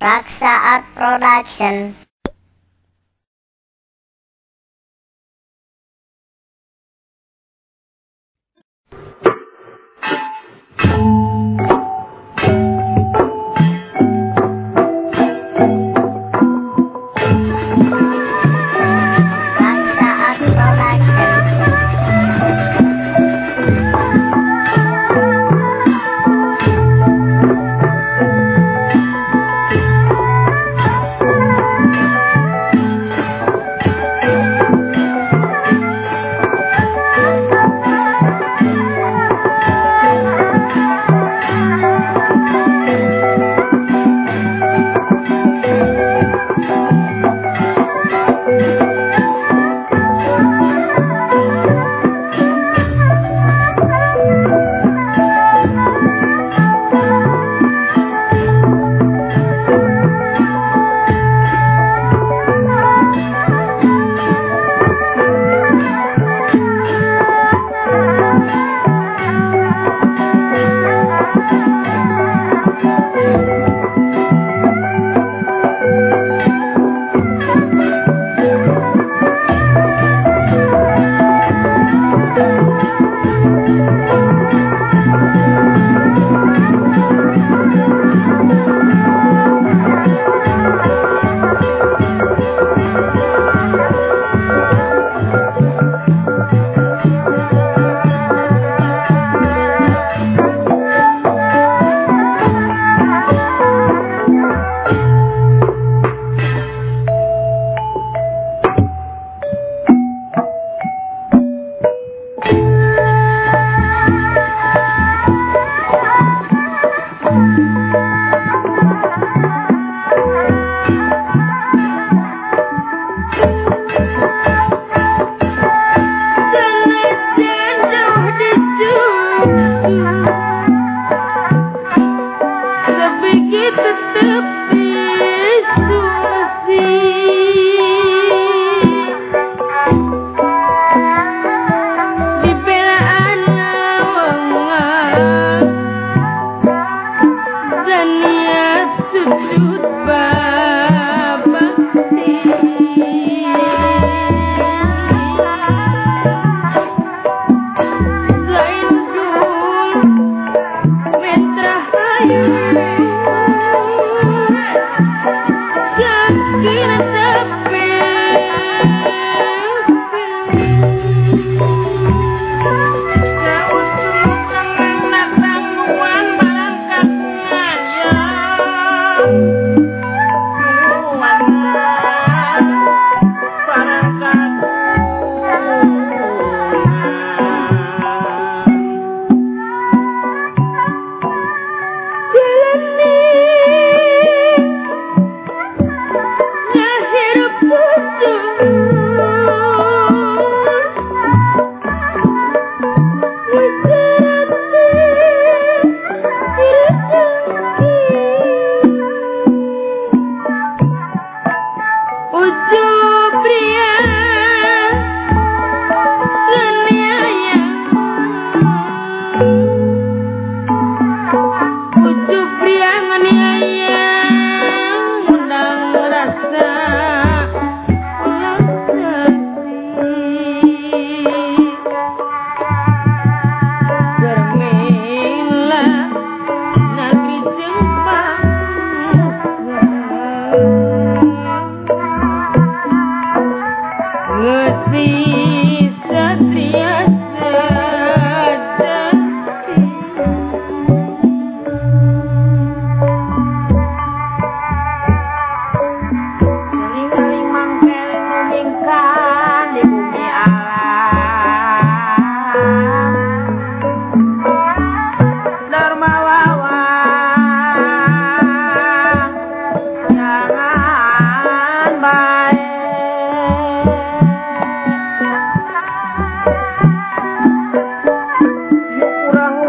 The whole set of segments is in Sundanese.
Raksaat Production.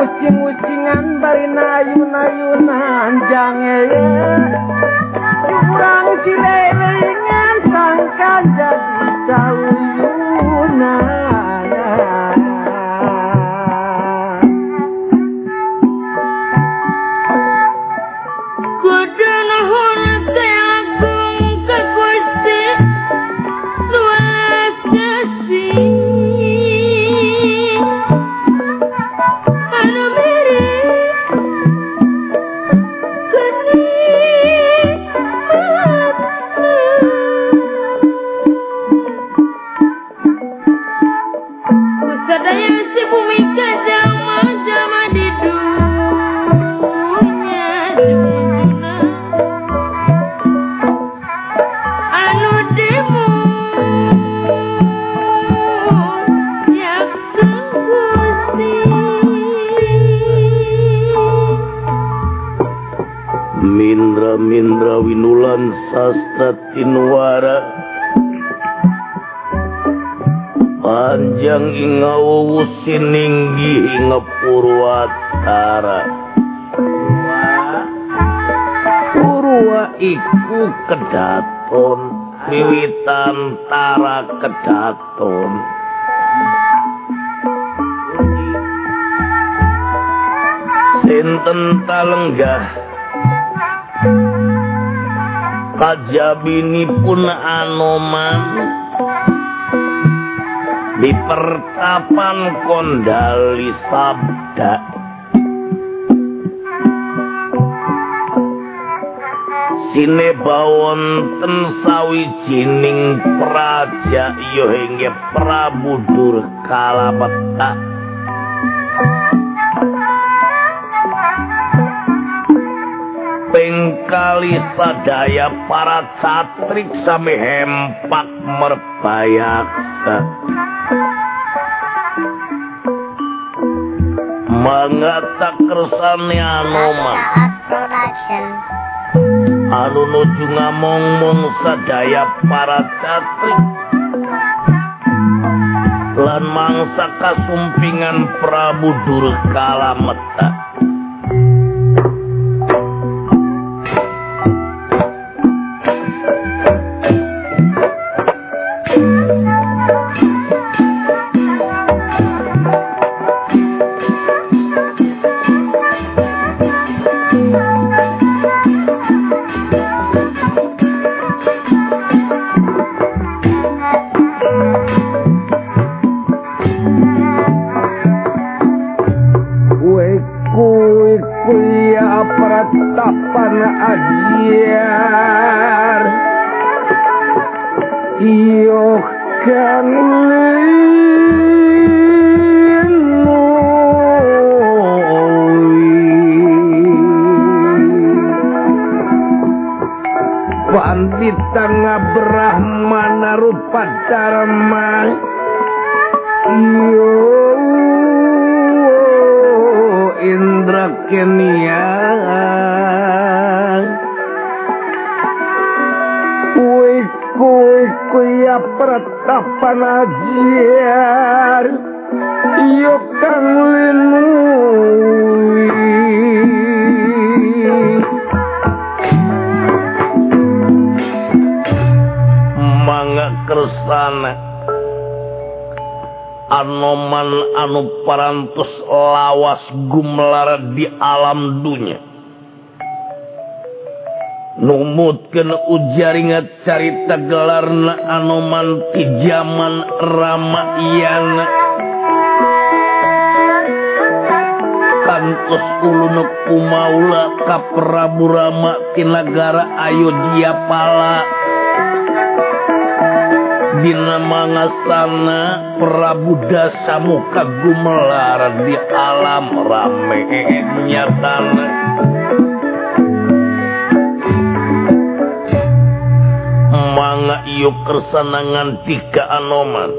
ucing-ucingan bari nayun-nayunan jange kurang cile. Sastra Tinwara Panjang ingawu sininggi inga Purwatara Purwa iku kedaton Wiwitan tara kedaton. Sinten talenggah Kajabinipun Anoman. Di pertapan Kondali Sabda. Sinebawon ten sawijining praja ya hingga Prabu Durkalapeta kali sadaya para satrik sami hempak merbayak mengata kersani anoma anu nuju ngamong mong sadaya para satrik lan mangsa kasumpingan Prabu Durkala Metak. anoman anu parantos lawas gumlar di alam dunya. Numutkeun ujaringa carita gelarna anoman ti zaman Ramayana. Kantos ulun kumaula ka Prabu Rama tinagara ayo Ayodhya pala. Dina mangasana Prabu Dasamuka gumelar di alam rame nyatana Manga iyo kersanangan tiga anoman.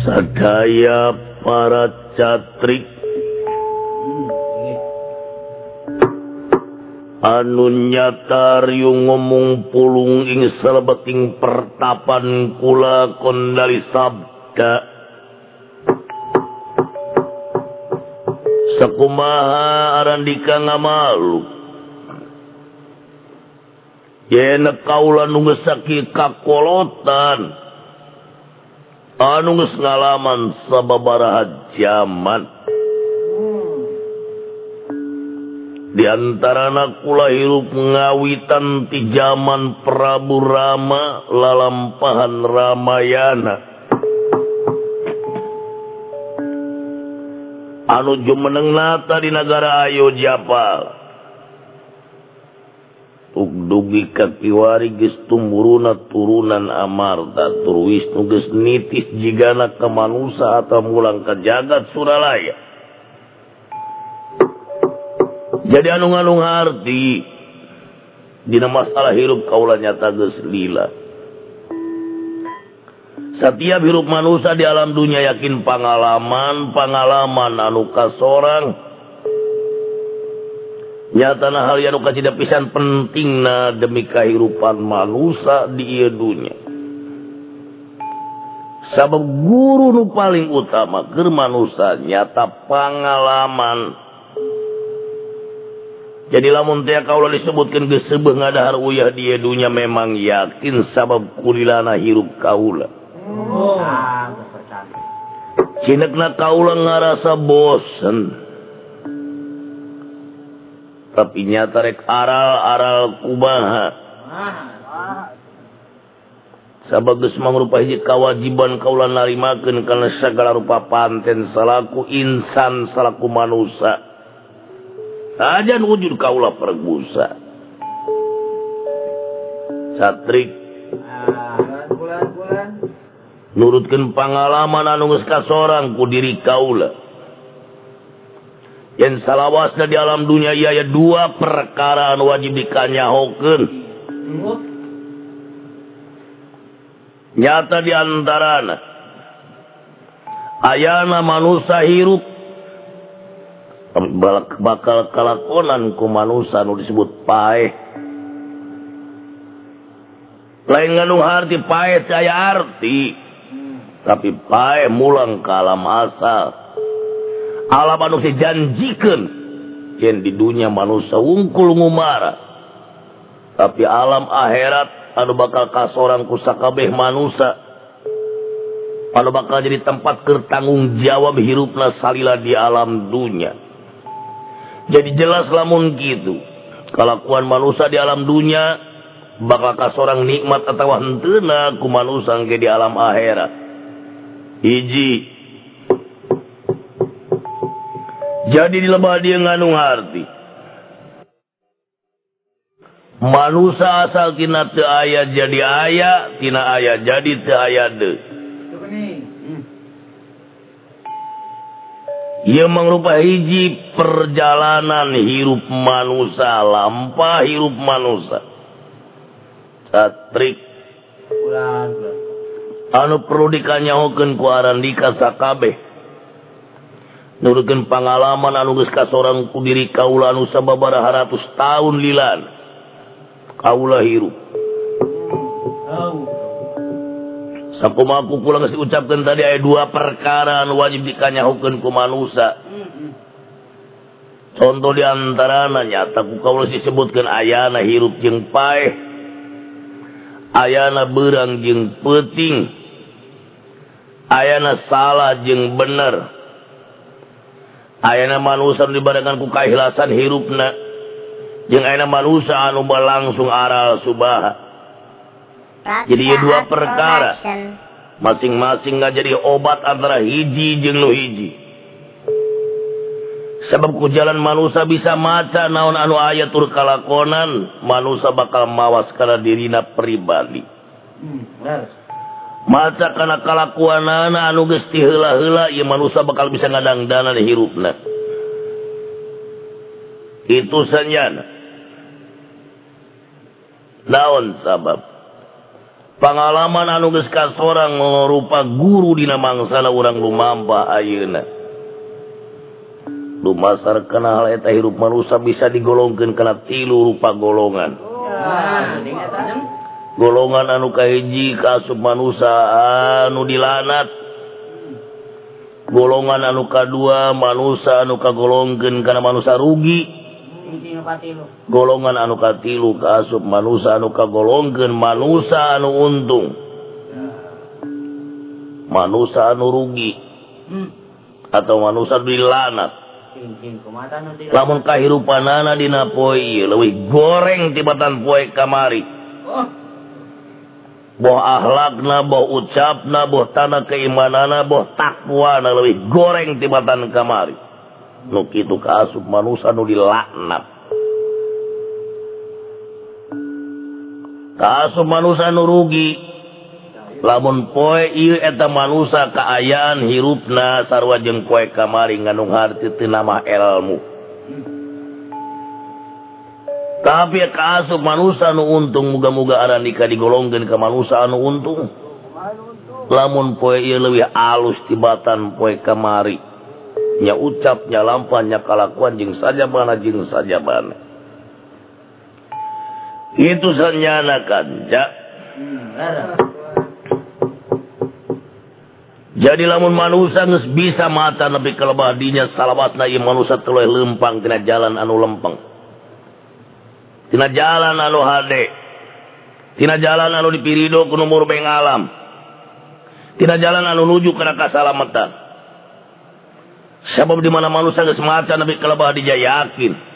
Sadaya para catrik anunyatarium ngomong pulung ing serbeting pertapan kula kondali sabda sekumaha arandika ngamalu yena kaula nu ngesaki kakolotan anu geus ngalaman sababaraha zaman hmm. diantara kula hirup ngawitan ti zaman Prabu Rama lalampahan Ramayana. Anu jumeneng nata di negara Ayo bikatiwari gestumburuna turunan Amarta turwis nuges nitis jigana ka manusa atau mulang ka jagat Suralaya jadi anu-anung arti Dina masalah hirup kaulah nyata geus lila. setiap hirup manusia di alam dunia yakin pengalaman pengalaman anu seorang nya tanah hal anu tidak pisan penting na demi kehidupan manusia di dunia sabab guru nu paling utama ke manusia nyata pengalaman jadi lamun teh kalau disebutkan gesebeh ngadahar uyah di dunia memang yakin sabab kulilana hirup kaula. Oh. Cinekna kaula ngarasa bosen. tapi nyata rek aral-aral kubaha. Sabagus mangrupa hiji kewajiban kaula narimakeun kana segala rupa panten salaku insan salaku manusia. Ajan wujud kaula pergusa. Satrik Nurutkan pengalaman anu geus kasorang ku diri kaula. yang salahwasnya di alam dunia ia ya dua perkaraan wajib dikannya hoken nyata diantara ayana manusia hirup. Bakal kalakonan ku manusia nu disebut paeh. Lain nganu arti paeh saya arti. Tapi paeh mulang ke alam asal. alam manusia janjikan yang di dunia manusia wungkul ngumara. Tapi alam akhirat anu bakal kasoran kusakabeh manusia. Anu bakal jadi tempat kertanggung jawab hirupna salila di alam dunia. Jadi jelas lamun gitu. Kelakuan manusia di alam dunia bakal kasorang nikmat atau hentena ku manusia ke di alam akhirat. Hiji jadi di lebah dia nganu arti manusia asal tina te ayat jadi ayah tina ayat jadi te ayat de. Ia mengrupa hiji perjalanan hirup manusia lampa hirup manusia. Satrik anu perlu dikanyahukan ku arandika sakabeh nurgen pengalaman anuges kasorang ku diri Kaula anu sababaraha ratus tahun lilan. Kaula hirup. Saku mampu pulang kasih ucapkan tadi ada dua perkara wajib dikanyahukan ku manusia contoh diantaranya nyata ku kalau disebutkan ayana hirup jeng paeh ayana berang jeng peting ayana salah jeng bener. Ayana manusan dibarennganku kahilasan hirupna. Jeung ayana manusia anu langsung aral subaha. Jadi jadi dua perkara. masing-masing nggak jadi obat antara hiji jeung nu hiji. Sebabku jalan manusia bisa maca naon anu ayat tur kalakonan manusia bakal mawas karena dirina pribadi. Hmm, benar. maca karena kalakuan anu gesti hela-hela ya manusia bakal bisa ngadang dana di hirupna. Itu sanjana naon sabab? Pengalaman anu geus kasorang rupa guru dina mangsana urang lumampa ayeuna. Lumasar kana hal eta hirup manusia bisa digolongkeun kana tilu rupa golongan. Oh, golongan anu kahiji kasup manusia anu dilanat. Golongan anu kadua manusia anu kagolongkeun karena manusia rugi. Golongan anu katilu kasub manusia anu kagolongkeun manusia anu untung. Manusia anu rugi. Atau manusia dilanat. Lamun kahirupan poe dinapoi lebih goreng tibatan poe kamari. Oh. boh akhlakna naboh ucap naboh tanah keimanan naboh takwa na lebih goreng tibatan kamari. Nu kitu kaasup manusia nu dilaknat. Kaasup manusia nu rugi. Lamun poe ieu eta manusia kaayaan hirupna sarwa jeung poe kamari ngandung harti teu nama ilmu tapi kasup manusia anu untung muga-muga ada nikah digolongkan ke manusia anu untung. Lamun poe ia lebih alus tibatan poe kamari nya ucapnya lampanya kalakuan jeng saja mana jeng saja mana itu senyana kanja jadi lamun manusia geus bisa mata nabi kelebah dinya salawatna ieu manusia telah lempang kena jalan anu lempang Tina jalan anu hade. Tina jalan anu dipirido ku numur beng alam. Tina jalan anu nuju kana Kasalamatan. Sebab di mana manusia geus maca nabi kalebah dijayakin.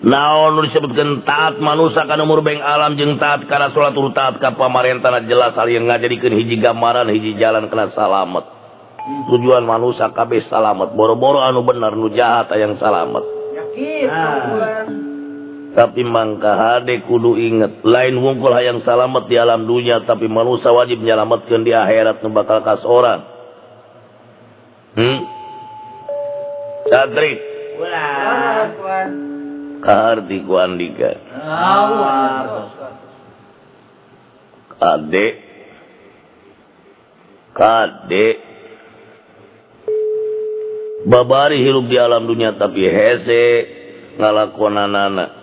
Naon nu disebutkeun taat manusia kana nomor beng alam jeung taat kana salat urut taat ka pamarentana jelas hal yang ngajadikeun hiji gambaran hiji jalan kana salamet. Tujuan manusia kabeh salamet. Boro-boro anu bener nu jahat yang salamet. Yakin. Nah. Tapi mangka hade kudu inget lain wungkul hayang salamet di alam dunia tapi manusia wajib nyalametkeun di akhirat nu bakal kasoran hmm Satrik Kaharti ku Andika. Kade. Kade. Babari hidup di alam dunia tapi hese ngalakuan anak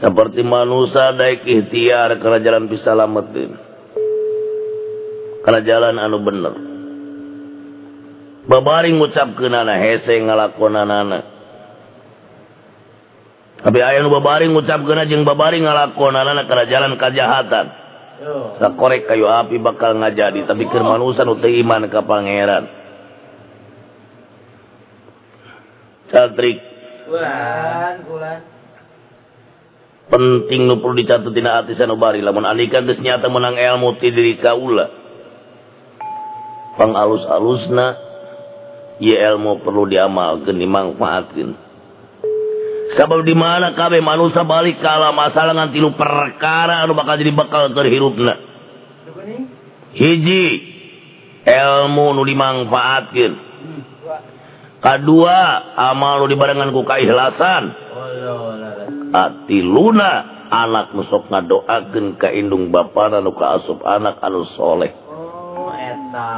seperti manusia daik ikhtiar karena jalan bisa lamatin karena jalan anu bener. Babaring ngucap ke nana hese ngalakon nana tapi ayah babaring ngucap ke jeng babaring ngalakon nana karena jalan kejahatan. Sakorek kayu api bakal ngajadi tapi keur manusia nu iman ka pangeran. Satrik bulan kulan. penting nu perlu dicatat tina hati sanubari lamun andi geus nyata menang ilmu ti diri kaula pangalus-alusna ieu ilmu perlu diamalkeun dimangfaatkeun sabab di mana kabeh manusia balik ka alam asal ngan tilu perkara anu bakal jadi bakal terhirupna. Hiji ilmu nu dimangfaatkeun kadua amal nu dibarengan ku kaikhlasan Ati luna anak nusok ngadoakeun ka indung bapana nu kaasup anak anu soleh. Oh, eta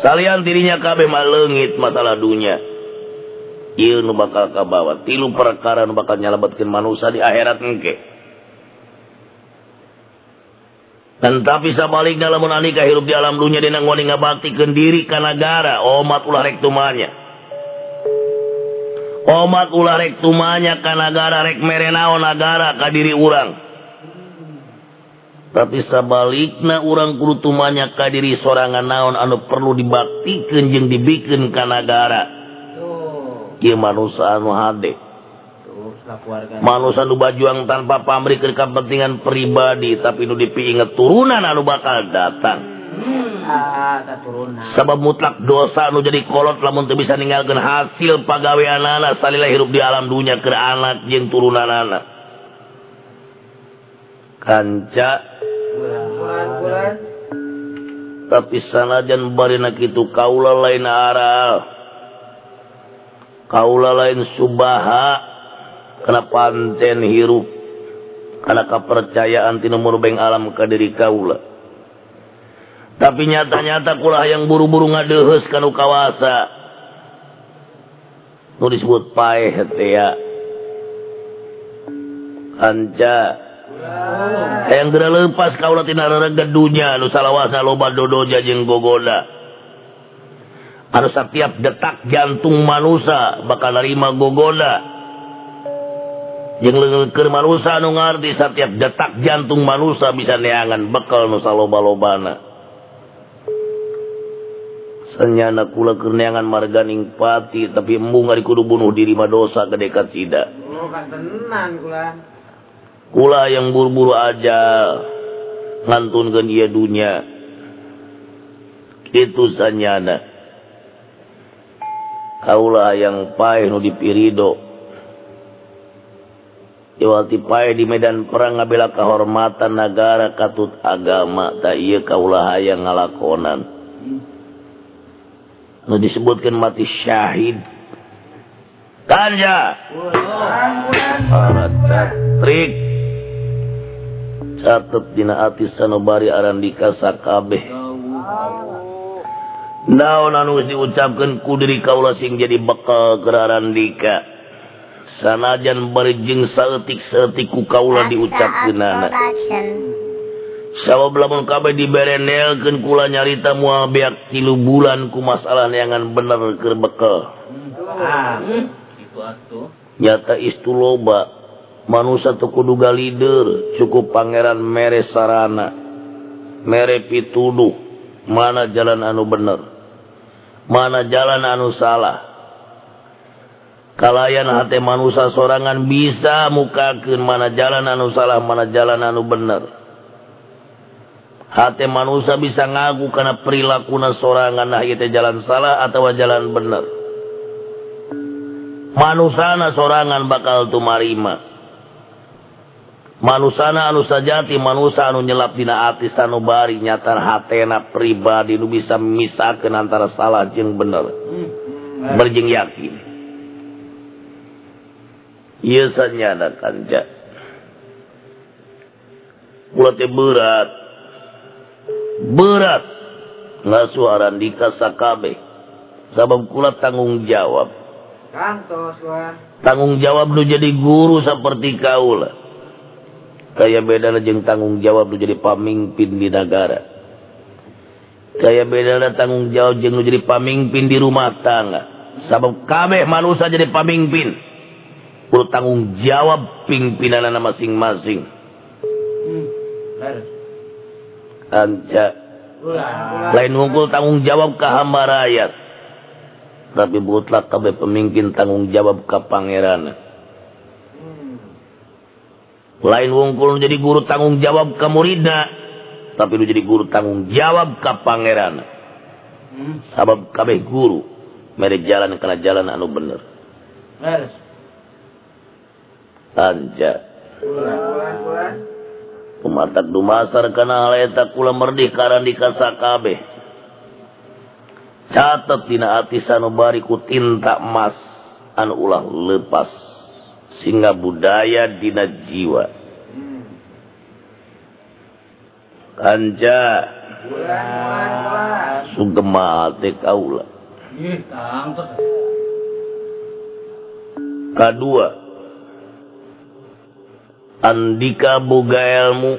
Salian dirinya kabeh malengit masalah dunia. Ieu nu bakal kabawa tilu perkara nu bakal nyalametkeun manusia di akhirat engke. Dan tapi sabalikna lamun alika hirup di alam dunia dina ngoni ngabaktikeun diri ka negara, omat ulah rek tumanya. obat ulah ke negara rek merenaonagara kadiri urang. Tapi sabalikna urang ka diri sorangan naon anu perlu dibaktikan ka dibikin Tuh. Ieu manusia anu hade. Manusia anu bajuang tanpa pamri kepentingan pribadi tapi nu dipiinget turunan anu bakal datang. Ah, sabab mutlak dosa nu jadi kolot lamun bisa meninggalkan hasil pagawe anak-anak salilah hirup di alam dunia ke anak yang turunan anak kanca tapi sanajan barina itu kaula lain arah kaula lain subaha. Kena panten hirup. Karena kepercayaan tina beng alam ke diri kaula. tapi nyata-nyata kulah yang buru-buru ngadehes kanu kawasa. Nu disebut paeh ya. Kanca. Yang leupas lepas tina latin dunya nu salawasa loba dodoja jeung gogoda. Harus setiap detak jantung manusia bakal nerima gogoda. Yang lengker manusia nu ngarti setiap detak jantung manusia bisa neangan bekal nu saloba-lobana. Senyana kula kerneangan marganing pati tapi embung ari kudu bunuh diri mah dosa ke dekat cida Oh, kan tenan kula. kula yang buru-buru aja ngantunkeun ieu dunya itu sanyana kaulah yang paeh nu dipirido Iwati pae di medan perang ngabela kehormatan negara katut agama tak iya kaulah hayang ngalakonan Nu disebutkan mati syahid. Ganja trik catet dina ati sanubari arandika sakabeh. Naon anu diucapkan kudiri kaula sing jadi bekal geraran arandika. Sanajan barjeng saeutik-saeutik ku kaula diucapkeunana. sabab lamun kabeh diberenelkeun kula nyarita moal beak tilu bulan ku masalah neangan bener keur bekel. Ah. Nyata istu loba manusia teu kudu galider cukup pangeran mere sarana mere pituduh mana jalan anu bener mana jalan anu salah kalayan hati manusia sorangan bisa mukakeun mana jalan anu salah mana jalan anu bener hati manusia bisa ngagu karena perilakuna sorangan. Nah itu jalan salah atau jalan bener manusana sorangan bakal tumarima. Manusana anu sajati manusia anu nyelap dina ati anu bari nyatar hatena pribadi nu bisa misakeun antara salah jeung bener. Berjeng yakin. Ieu sanyana kanja ulah teh berat. berat. Nasuaran di kasakabe sabab kula tanggung jawab. Kantos, tanggung jawab lu jadi guru seperti kaulah kayak beda jeng tanggung jawab lu jadi pamimpin di negara. Kayak beda tanggung jawab jeng lu jadi pamimpin di rumah tangga. Sabab kabeh manusia jadi pamimpin perlu tanggung jawab pimpinan masing-masing. Hmm. anca lain wungkul tanggung jawab ke hamba rakyat. Tapi butlak KB pemimpin tanggung jawab ke pangeran. Lain wungkul jadi guru tanggung jawab ke muridna tapi lu jadi guru tanggung jawab ke pangeran. Sabab kabeh guru merek jalan karena jalan anu bener. Anja kumatak dumasar kana eta kula merdih karan sakabe. kabeh catet tina ati sanubari ku tinta emas anu ulah lepas sehingga budaya dina jiwa kanja sugematik kaula. Kedua. andika boga ilmu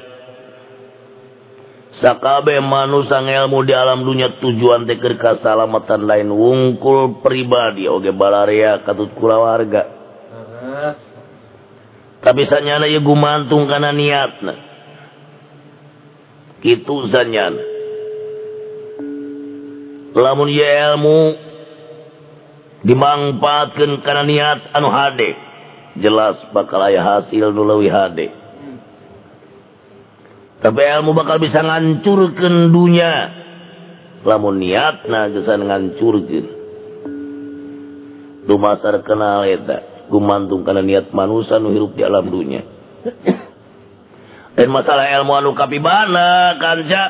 Sakabeh manusia sang ilmu di alam dunia tujuan teker kasalamatan lain wungkul pribadi oge balaria katut kulawarga. warga. Tapi sanyana ya gumantung karena niatna. Itu sanyana. Lamun ya ilmu dimangpaatkeun karena niat anu hade jelas bakal aya hasil duluwi HD tapi ilmu bakal bisa ngancurkan dunia lamun niat nah gesan ngancurkan dumasar kenal eta gumantung karena niat manusia nu hirup di alam dunia dan masalah ilmu anu kapibana kanja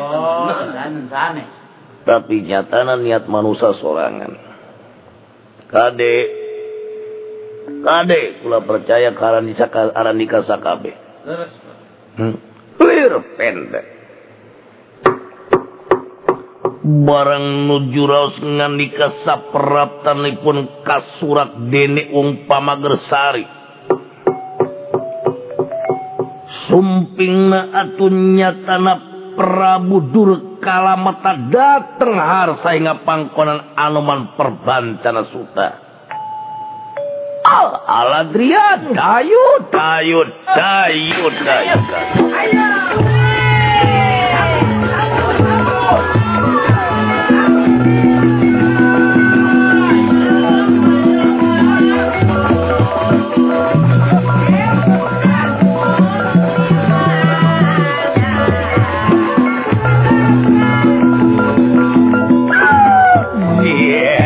oh, tapi nyatana niat manusia sorangan. Kadek kade kula percaya karan disaka aran dikasakabe Beres. hmm. Lir pendek barang nuju raos ngandika sapraptanipun kasurat dene wong pamagersari sumpingna atun nyatana Prabu Durkala Durkala mata dateng har saya pangkonan Anoman perbancana Suta Oh, Aladrian, dayut, dayut, dayut, dayut.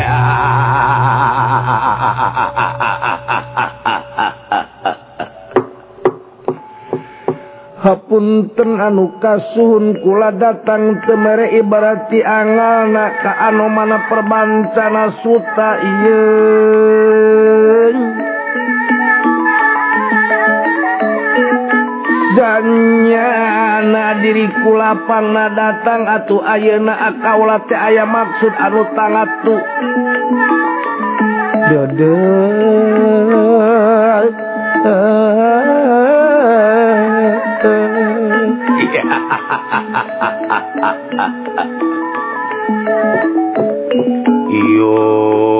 Ha, ha ha ha hapunten anu kasun kula datang temere ibarati angal na ka anu mana perbancana suta iye Danya na diri kulapana datang atuh ayeuna akaula teh aya maksud anu tangatu. Dede. Iusannya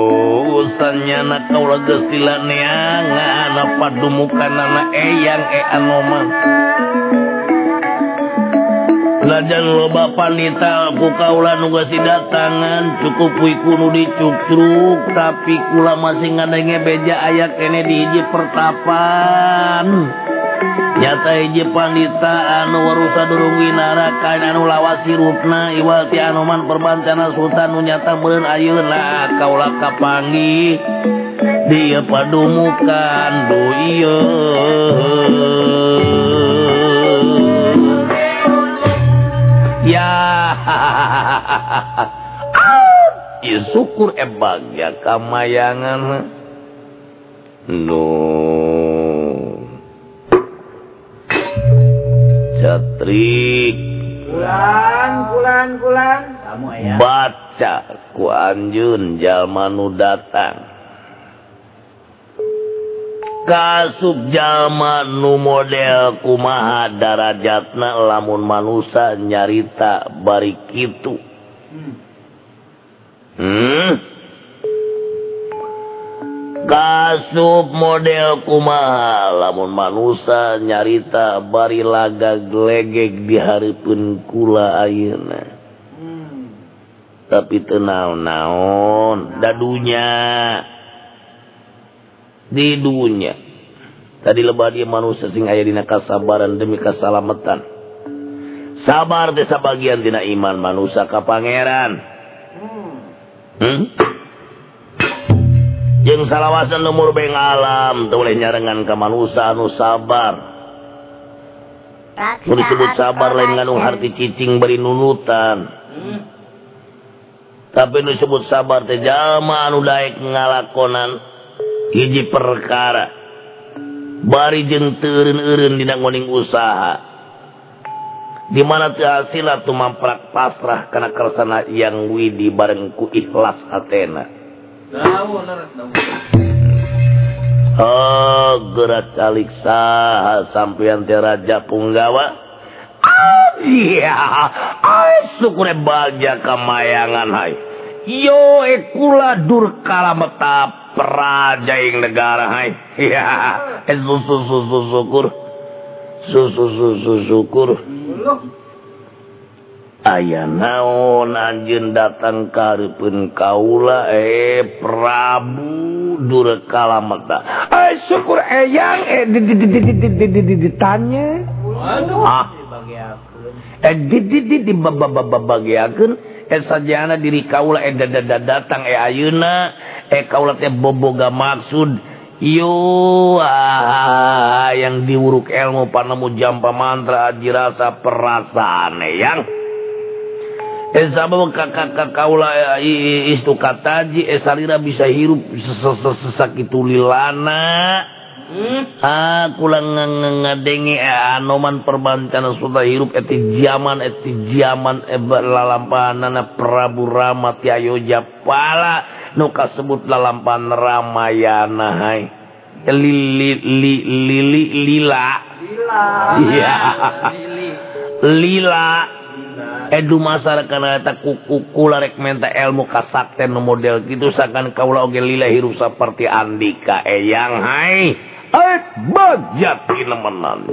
kaulangan padumukan anak eyang eh, e anoman Lajang loba panita ku kaula nu geus datangan cukup kui kunu dicucruk tapi kula masih ngadenge beja aya kene di hiji pertapan. nyataji panita anu warusa durung winarakan anu lawasi rupna iwati anuman perbancana Sultan nunyata beren ayeuna kaula kapangi dia padumukan do ya Ya syukur ebag bagya kamayangan. No. catrik baca ku Anjun nu datang. Kasub zaman nu model kumaha darajatna lamun manusia nyarita bari kitu hmm? hmm? kasub model kuma lamun manusia nyarita bari laga glegek di haripun kula ayeuna. Hmm. Tapi tenaon-naon dadunya. Di dunia tadi lebah dia manusia sing aya dina kasabaran demi keselamatan. Sabar desa bagian dina iman manusia ka pangeran. Hmm? hmm? jeng salawasan lemur beng alam boleh nyarengan kemanusan anu sabar. Disebut sabar lain nganu cicing beri nunutan. Hmm. tapi disebut sabar teh tejallma anu daik ngalakonan hiji perkara. Bari jeng turun-urun di ngoning usaha. Dimana hasil atau mamprak pasrah karena kersana yang widi barengku ikhlas Athena. Oh gerak sah sampeyan Raja Punggawa. Ah, iya. Sukure baja kemayangan hai. Yo eh, ekula dur kalameta prajaing negara hai. Eh, ya susu susu syukur. Susu susu syukur. aya naon anjun datang karpun kaula eh Prabu durekalamata eh syukur eyang eh ditanya ah eh dibabababagiakeun eh sajana diri kaula eh dadada datang eh ayeuna eh kaula teh boboga maksud yo ah, yang diuruk ilmu panemu jampa mantra dirasa perasaan yang kaji eh, ah, eh, bisa hirup sesakitu lilana. Hmm? Ah, Aku lang ngadenge eh, anoman perbancana sudah hirup eti zaman eti zaman ebat lalampaanana Prabu Rama Tiayo Japala. Nu kasebut lalampan Ramayana hai. Lili li, li, li, lila. Lila, lila. Edu masyarakat menta ilmu kasakten model gitu sakan kaula oge lila hirup seperti Andika eyang hai. Menan